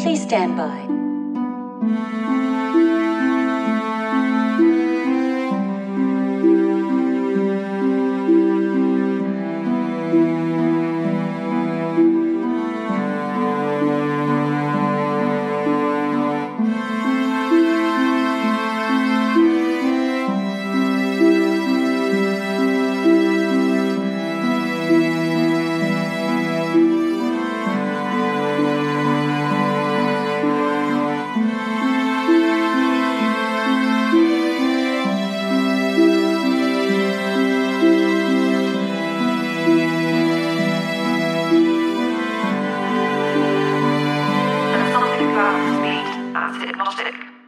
Please stand by. no sé.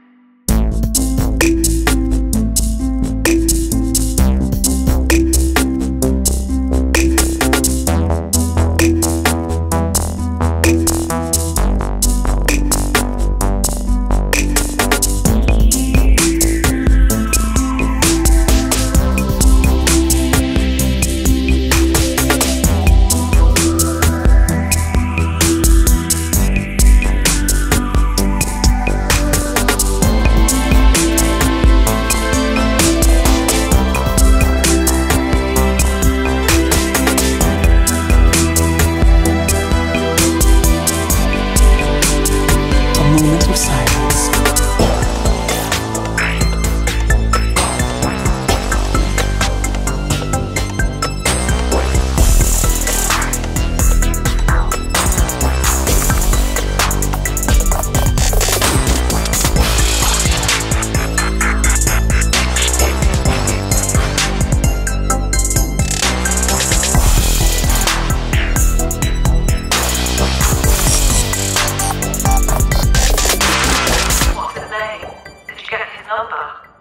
Number?